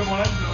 comemorando.